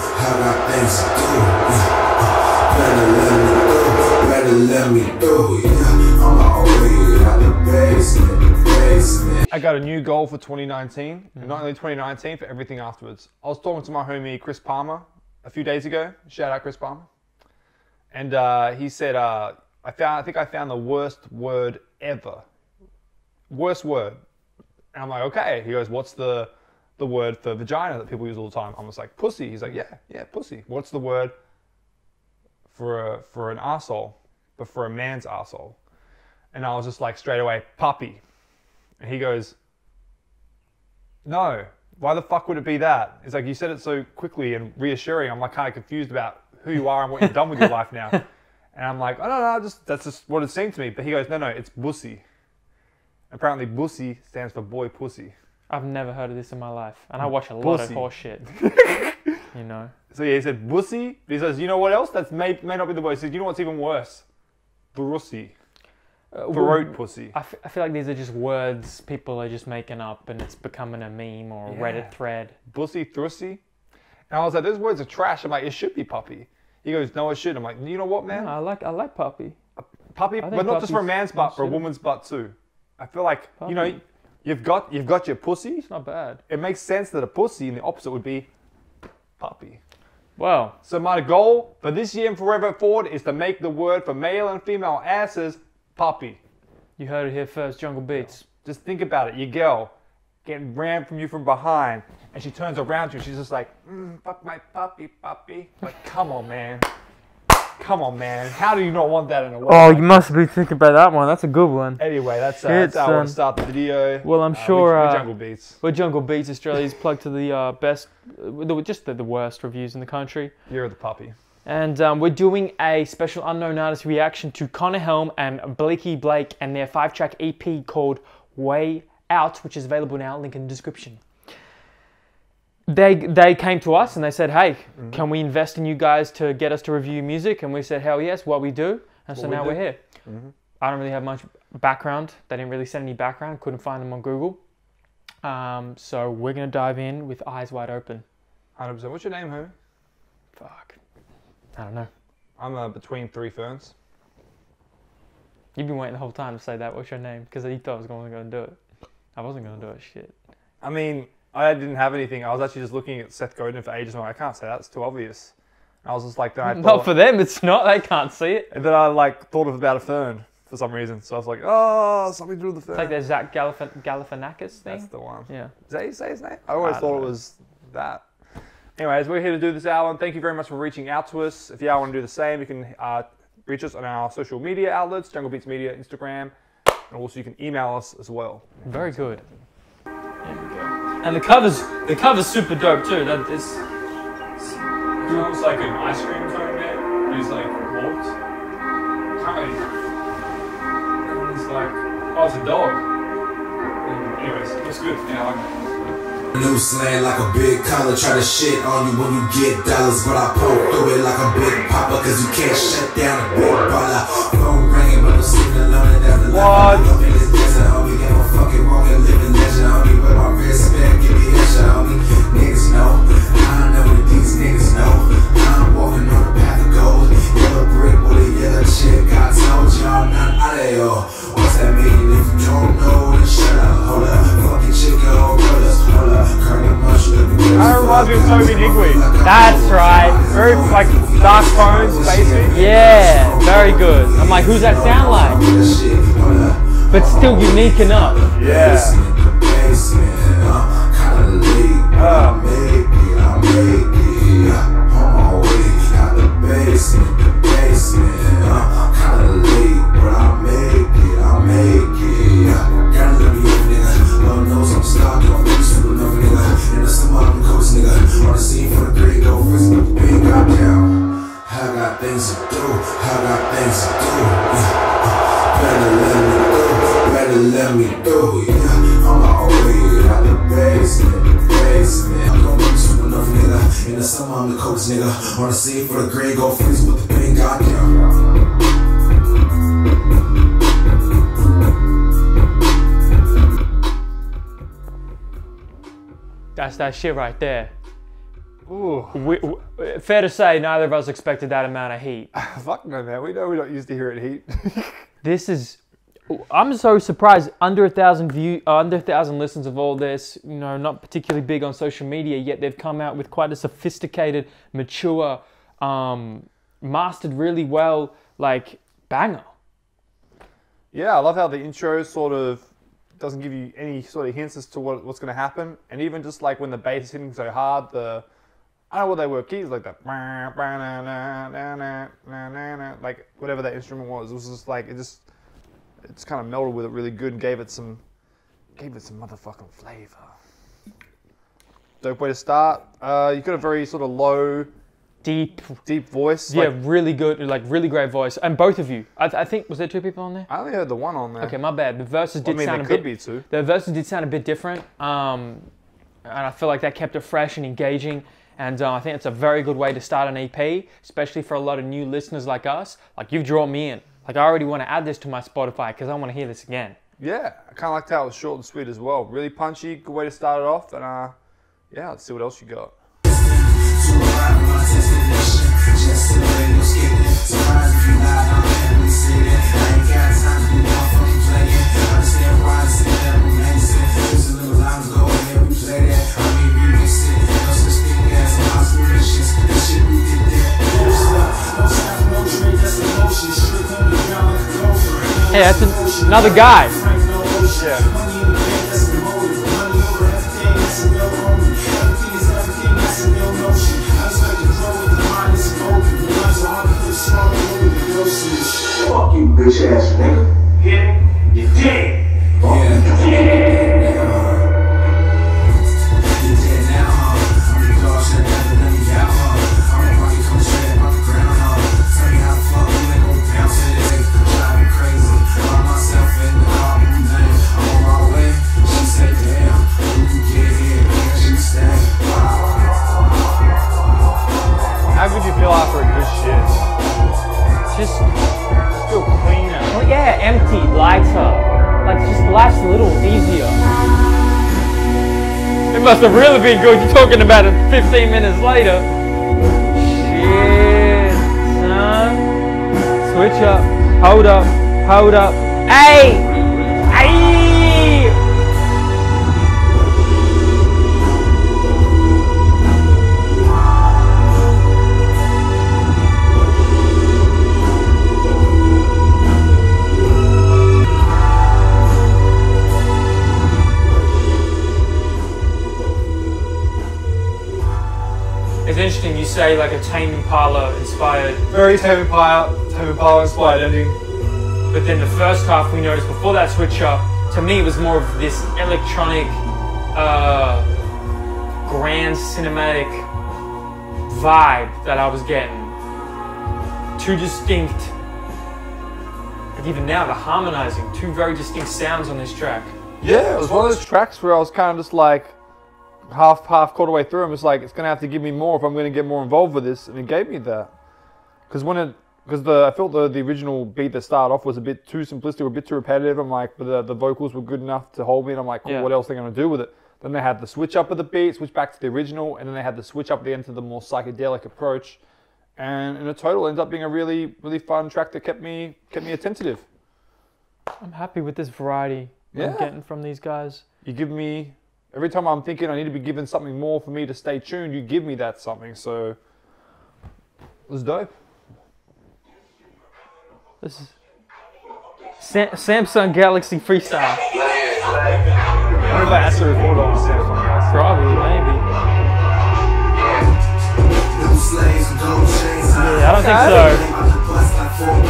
I got things to do. Yeah. Better let me through. Better let me through. Yeah. I'm all way out the basement. Basement. I got a new goal for 2019, and not only 2019, for everything afterwards. I was talking to my homie Chris Palmer a few days ago. Shout out Chris Palmer. And uh, he said, uh, I found, I think I found the worst word ever. Worst word. And I'm like, okay. He goes, what's the the word for vagina that people use all the time? I'm just like, pussy. He's like, yeah, yeah, pussy. What's the word for a, for an asshole, but for a man's asshole? And I was just like, straight away, puppy. And he goes, no, why the fuck would it be that? It's like, you said it so quickly and reassuring. I'm like kind of confused about who you are and what you've done with your life now. And I'm like, oh, no, no, just, that's just what it seemed to me. But he goes, no, no, it's bussy. Apparently, bussy stands for boy pussy. I've never heard of this in my life, and I watch a lot of horse shit. you know, So yeah, he said bussy. He says, you know what else? That's may, may not be the word. He says, you know what's even worse? Brussy. Uh, Throat pussy. I, f- I feel like these are just words people are just making up, and it's becoming a meme or a Yeah. Reddit thread. Bussy, thrusty. And I was like, those words are trash. I'm like, it should be puppy. He goes, no, it should. I'm like, you know what, man? I like I like puppy. puppy, think but not just for a puppy's man's butt, for a woman's butt too. I feel like you know, Puppy. You've got you've got your pussy. It's not bad. It makes sense that a pussy and the opposite would be puppy. Well, So my goal for this year and forever forward is to make the word for male and female asses puppy. you heard it here first. Jungle Beats. Just think about it. Your girl getting rammed from you from behind, and she turns around to you. She's just like, mm, "Fuck my puppy, puppy." Like, come on, man. Come on, man. How do you not want that in a word? Oh, you must be thinking about that one. That's a good one. Anyway, that's, uh, that's how I want son. to start the video. Well, I'm Uh, sure, we uh, jungle beats. We're Jungle Beats Australia's plug to the uh, best, uh, just the, the worst reviews in the country. You're the puppy. And um, we're doing a special unknown artist reaction to Conner Helm and Blakey Blake and their five track EP called Way Out, which is available now. Link in the description. They, they came to us and they said, Hey, Mm-hmm. can we invest in you guys to get us to review music? And we said, Hell yes, what we do. And so we now do. we're here. Mm-hmm. I don't really have much background. They didn't really send any background, couldn't find them on Google. Um, so we're going to dive in with eyes wide open. 100%. What's your name, homie? Fuck. I don't know. I'm uh, between three ferns. You've been waiting the whole time to say that. What's your name? Because you thought I was going to go and do it. I wasn't going to do it. Shit. I mean, I didn't have anything. I was actually just looking at Seth Godin for ages. And I'm like, I can't say that. It's too obvious. I was just like, then I thought, Not for them. It's not. They can't see it. and then I like thought of about a fern for some reason. So I was like, oh, something to do with the fern. It's like the Zach Galif- Galifianakis That's the one. Yeah. Is that you say his name? I always I thought don't it was that. Anyways, we're here to do this, Alan. Thank you very much for reaching out to us. If y'all want to do the same, you can uh, reach us on our social media outlets, Jungle Beats Media, Instagram, and also you can email us as well. Very good. There we go. And the covers, the cover's super dope too. That is. It's almost like an ice cream cone man who's like walked. Currently, it's like, oh, it's a dog. Anyways, looks good. Yeah, I like it. New slang like a big collar, try to shit on you when you get dollars, but I poke through it like a big papa, cause you can't shut down a big baller. Phone ringing, but I'm sitting alone and down the What? line. Up in this desert, homie, give a fucking walking, living legend, homie, with my respect, give me a shot, homie. Niggas know, I know what these niggas know. I'm walking on the path of gold, yellow brick with a yellow chick. I told y'all not out of here. What's that mean? If you don't know, then shut up. Hold up, fucking chicken, hold up, hold up. Curry mushroom, That reminds me of Toby Higway. That's right. Very like dark tones, spacey. Yeah. Very good. I'm like, who's that sound like? But still unique enough. Yeah. On the scene for the green, go freeze with the pain. Goddamn. That's that shit right there. Ooh, We, w- fair to say, neither of us expected that amount of heat. fuck no, man. We know we're not used to hearing heat. This is. I'm so surprised. Under a thousand view, uh, under a thousand listens of all this. You know, not particularly big on social media yet. They've come out with quite a sophisticated, mature, um, mastered really well, like banger. yeah, I love how the intro sort of doesn't give you any sort of hints as to what, what's going to happen, and even just like when the bass is hitting so hard, the I don't know what they were keys like that, like whatever that instrument was. It was just like it just it's kind of melded with it really good and gave it some gave it some motherfucking flavor. Dope way to start. Uh, you got a very sort of low, Deep. deep voice. Yeah, Like, really good, like really great voice, and both of you. I, I think was there two people on there? I only heard the one on there. Okay, my bad. The verses I did mean, sound there a could bit. be two. The verses did sound a bit different, um, and I feel like that kept it fresh and engaging. And uh, I think it's a very good way to start an EP, especially for a lot of new listeners like us. Like you've drawn me in. Like I already want to add this to my Spotify because I want to hear this again. Yeah, I kind of liked how it was short and sweet as well. Really punchy, good way to start it off. And uh, yeah, let's see what else you got. Hard that's strong, over the dosage. Fuck you, bitch ass nigga. Must have really been good. You're talking about it 15 minutes later. Shit, son. Switch up. Hold up. Hold up. Hey! It's interesting you say like a Tame Impala inspired, Very Tame Impala, Tame Impala inspired ending. but then the first half we noticed before that switch up, to me it was more of this electronic, uh, grand cinematic vibe that I was getting. Two distinct, like even now the harmonizing, two very distinct sounds on this track. Yeah, it was one of those tracks where I was kind of just like half half quarter way through. and was like, it's gonna have to give me more if I'm gonna get more involved with this, and it gave me that. Because when it, because the I felt the the original beat that started off was a bit too simplistic, a bit too repetitive. I'm like, but the the vocals were good enough to hold me, and I'm like, cool, Yeah. what else are they gonna do with it? Then they had the switch up of the beat, switch back to the original, and then they had the switch up at the end to the more psychedelic approach. And in a total, it ended up being a really, really fun track that kept me kept me attentive. I'm happy with this variety I'm getting from these guys. you give me every time I'm thinking I need to be given something more for me to stay tuned. You give me that something, so it was dope. This is Sa- Samsung Galaxy Freestyle. I wonder if I actually recorded on Samsung. Probably, maybe. New slaves with gold chains, huh? Yeah, I don't think so.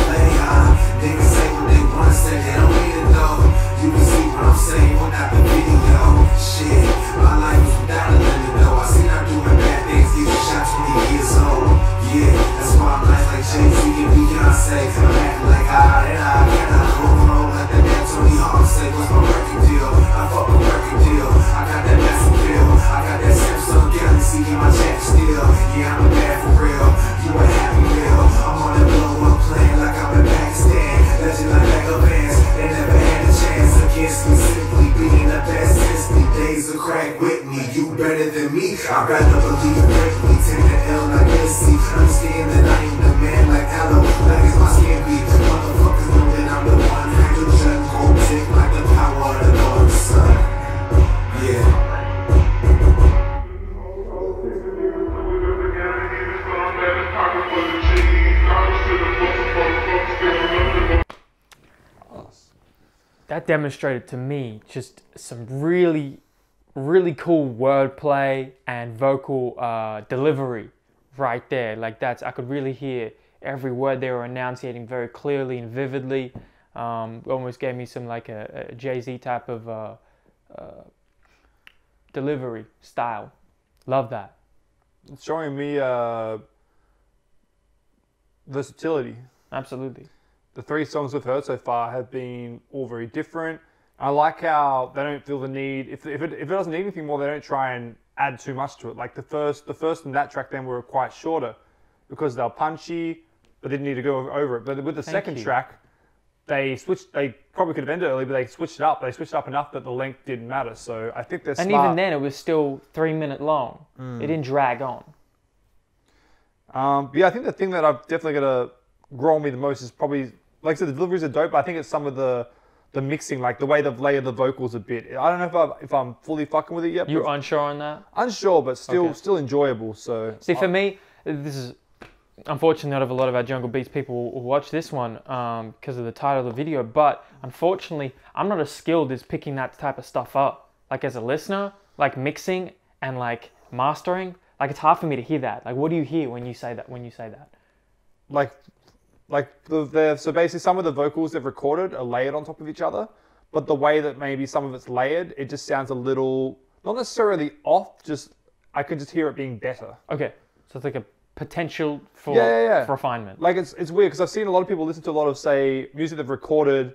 Understand that I ain't the man like my be. Motherfuckers know that I'm the one. Like the power of the Yeah. that demonstrated to me just some really, really cool wordplay and vocal uh, delivery right there. Like that's I could really hear every word they were enunciating very clearly and vividly. Um, almost gave me some like a, a Jay Z type of uh, uh, delivery style. Love that. It's showing me uh, versatility. Absolutely. The three songs we've heard so far have been all very different. I like how they don't feel the need if, if, it, if it doesn't need anything more, they don't try and add too much to it. Like the first the first and that track then were quite shorter because they were punchy, but they didn't need to go over it. But with the Thank second you. track, they switched. They probably could have ended early, but they switched it up. They switched it up enough that the length didn't matter. So I think they're And smart. even then, it was still three minute long. It didn't drag on. Um, yeah, I think the thing that I've definitely got to grow on me the most is probably like I said, the deliveries are dope, but I think it's some of the the mixing, like the way they've layered the vocals a bit. I don't know if I if I'm fully fucking with it yet. You're unsure on that? unsure, but still Okay. still enjoyable. So See, for me, this is unfortunately not of a lot of our Jungle Beats people will watch this one um, because of the title of the video. But unfortunately, I'm not as skilled as picking that type of stuff up. Like as a listener, like mixing and like mastering, like it's hard for me to hear that. Like, what do you hear when you say that? When you say that? like like the, the so basically some of the vocals they've recorded are layered on top of each other, but the way that maybe some of it's layered, it just sounds a little not necessarily off. Just I could just hear it being better. Okay, so it's like a potential for Yeah, yeah, yeah. for refinement. Like it's it's weird because I've seen a lot of people listen to a lot of say music they've recorded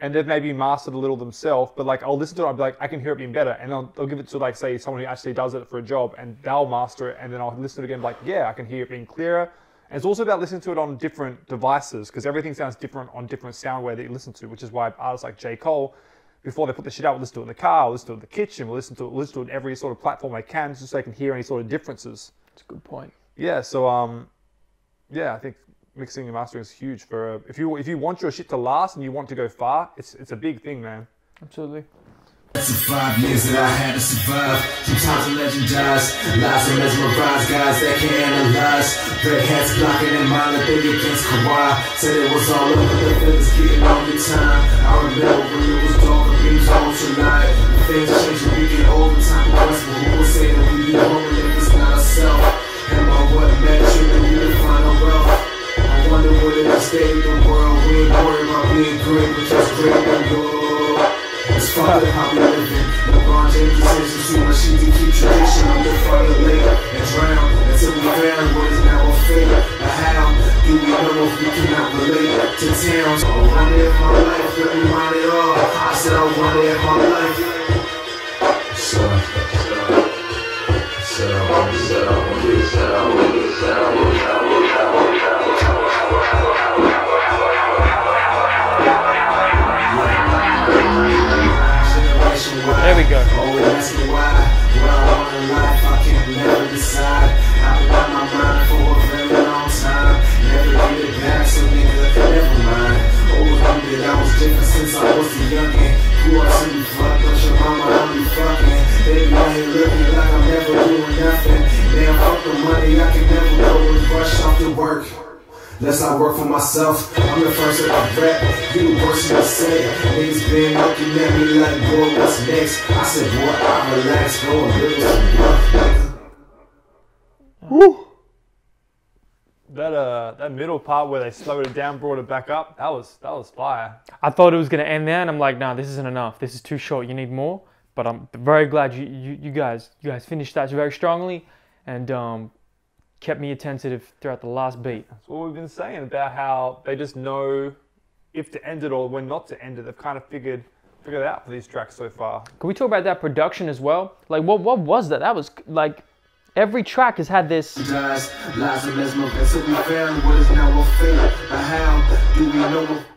and they've maybe mastered a little themselves, but like I'll listen to it, I'll be like, I can hear it being better, and i'll they'll give it to like say someone who actually does it for a job, and they'll master it, and then I'll listen to it again, like yeah, I can hear it being clearer. And it's also about listening to it on different devices because everything sounds different on different soundware that you listen to, which is why artists like J Cole, before they put the shit out, will listen to it in the car, will listen to it in the kitchen, will listen to it, listen to it in every sort of platform they can, just so they can hear any sort of differences. That's a good point. Yeah, so um, yeah, I think mixing and mastering is huge for uh, if you if you want your shit to last and you want to go far, it's it's a big thing, man. Absolutely. The five years that I had to survive. Sometimes a legend dies. Lies are mesmerized, guys that can't analyze. Red hats blocking in mind they against Kawhi. Said it was all over, the feelings getting on your time. I remember when it was dark and beams ultralight. Things change and we get old in time progress. But who will say that we be growing if it's not ourselves? Am I what metric that we define our wealth? I wonder what it is stay with the world. We ain't worried about being great, but just great than good. It's fucked up how we living. LeBron James decisions much shit to keep tradition. I'm the fire late and drown until we found what is now a fate. But how do we know if we cannot relate to towns? I wonder if my life will be mine at all. I said I wonder if my life. We go. That middle part where they slowed it down, brought it back up, that was that was fire. I thought it was gonna end there, and I'm like, nah, this isn't enough. This is too short. You need more. But I'm very glad you, you, you guys you guys finished that very strongly, and um, kept me attentive throughout the last beat. That's what we've been saying about how they just know if to end it or when not to end it. They've kind of figured figured it out for these tracks so far. Can we talk about that production as well? Like, what what was that? That was like every track has had this.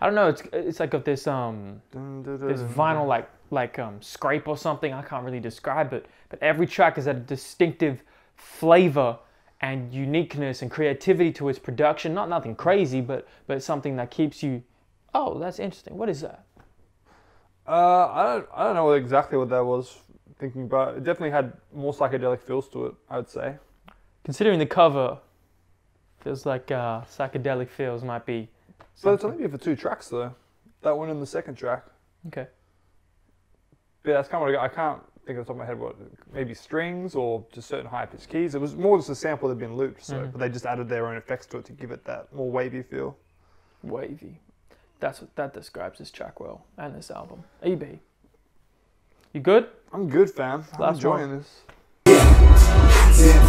I don't know. It's it's like of this um this vinyl like like um scrape or something. I can't really describe it. But every track has had a distinctive flavor and uniqueness and creativity to its production. Not nothing crazy, but but something that keeps you. Oh, that's interesting. What is that? Uh, I don't I don't know exactly what that was thinking, but it definitely had more psychedelic feels to it. I would say. Considering the cover, feels like uh, psychedelic feels might be. So it's only been for two tracks though. That one and the second track. Okay. But that's kind of what I, got. I can't think off the top of my head what maybe strings or just certain high pitched keys. It was more just a sample that had been looped, so Mhm. but they just added their own effects to it to give it that more wavy feel. Wavy. That's what that describes this track well and this album. EB. You good? I'm good, fam. I'm Last enjoying one. this. Ten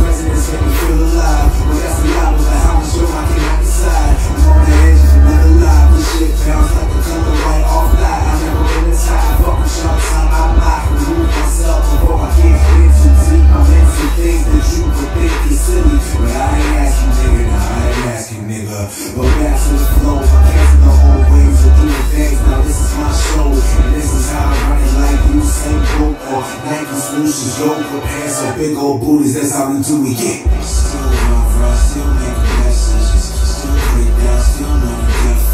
presidents make me feel alive. Well, that's a lot, but how much room I cannot decide. I'm on the edge of another lie. This shit bounce like a color right off light. I've never been this high. Fucking sharp time, I might remove myself before I get in too deep. I'm into things that you would think is silly. But I ain't asking, nigga. I ain't asking, nigga. But back to the flow. I'm casting the whole ways of doing things. Now this is my show. And this is how I run it like you Usain Bolt or Nike swooshes, yoga pants or big old booties. That's how we do it. Yeah. Still run rough, still make messages, still break down, still know you can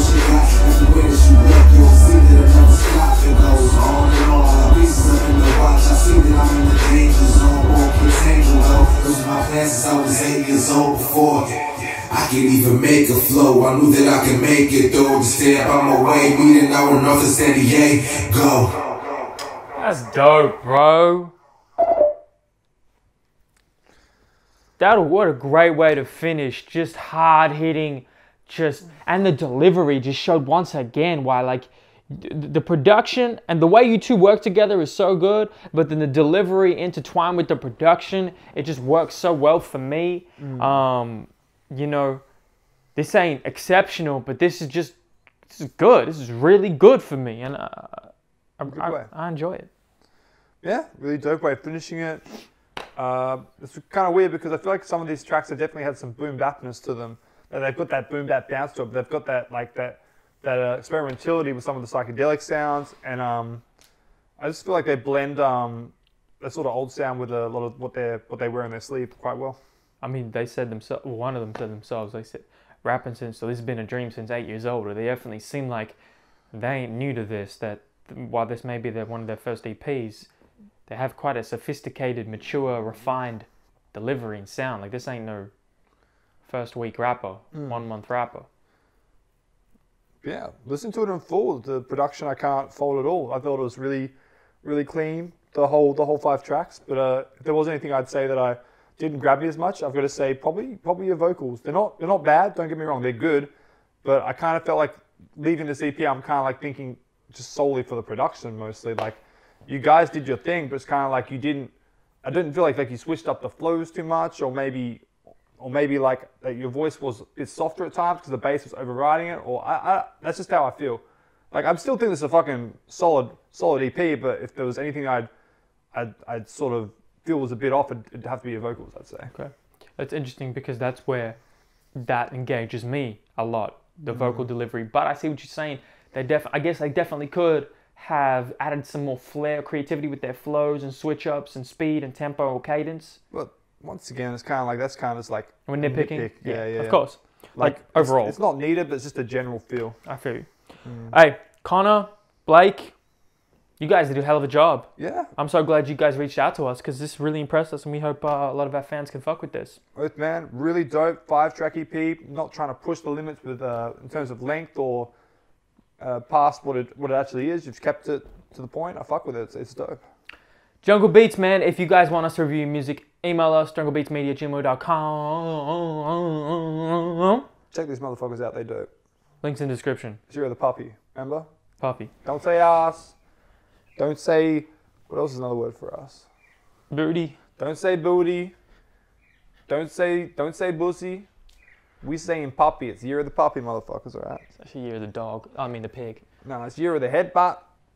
see how the bullshit got. Everywhere that you look, you'll see that it never. It goes on and on. Like pieces up in the watch. I see that I'm in the danger zone. I even make a flow. I knew that I could make it though. Just stay up on my way. Meeting our north of San Diego. That's dope, bro. That what a great way to finish. Just hard hitting, just and the delivery just showed once again why like the production and the way you two work together is so good, but then the delivery intertwined with the production, it just works so well for me. Um, you know, this ain't exceptional, but this is just this is good. This is really good for me, and uh, I, I. I enjoy it. Yeah, really dope way of finishing it. Uh, it's kind of weird because I feel like some of these tracks have definitely had some boom bapness to them. They've got that boom bap bounce to it, but they've got that like that that uh, experimentality with some of the psychedelic sounds, and um, I just feel like they blend um, that sort of old sound with a lot of what they what they wear in their sleeve quite well. I mean, they said themselves. Well, One of them said themselves. They said rapping since so this has been a dream since eight years old. Or they definitely seem like they ain't new to this. That while this may be their one of their first EPs, they have quite a sophisticated, mature, refined delivery and sound. Like this ain't no first week rapper, one month rapper. Yeah, listen to it in full. The production I can't fault at all. I thought it was really, really clean. The whole the whole five tracks. But uh, if there was anything I'd say that I didn't grab me as much, I've got to say probably probably your vocals. They're not they're not bad. Don't get me wrong. They're good. But I kind of felt like leaving this EP, I'm kind of like thinking just solely for the production mostly. Like you guys did your thing, but it's kind of like you didn't. I didn't feel like like you switched up the flows too much, or maybe or maybe like your voice was a bit softer at times because the bass was overriding it, or I, I, that's just how I feel. Like I'm still thinking this is a fucking solid, solid EP, but if there was anything I'd, I'd, I'd sort of feel was a bit off, it'd, it'd have to be your vocals, I'd say. Okay, that's interesting because that's where that engages me a lot, the mm-hmm. vocal delivery. But I see what you're saying. They def, I guess they definitely could have added some more flair, creativity with their flows and switch ups and speed and tempo or cadence. But once again, it's kind of like that's kind of just like When nitpicking, nitpick. Yeah, yeah, of course. Like, it's- overall, it's, not needed, but it's just a general feel. I feel you. Hey, Conner, Blake, you guys did a hell of a job. Yeah, I'm so glad you guys reached out to us because this really impressed us, and we hope uh, a lot of our fans can fuck with this. Both man, really dope five track EP. Not trying to push the limits with uh, in terms of length or uh, past what it what it actually is. You've kept it to the point. I fuck with it. It's, it's dope. Jungle Beats, man. If you guys want us to review music, email us junglebeatsmedia@gmail.com. Check these motherfuckers out. They dope. Links in description. Zero the puppy. Remember? Puppy. Don't say ass. Don't say. What else is another word for us? Booty. Don't say booty. Don't say don't say bussy. We saying puppy. It's year of the puppy, motherfuckers. All right. Actually, you're the dog. I mean the pig. No, it's year of the headbutt.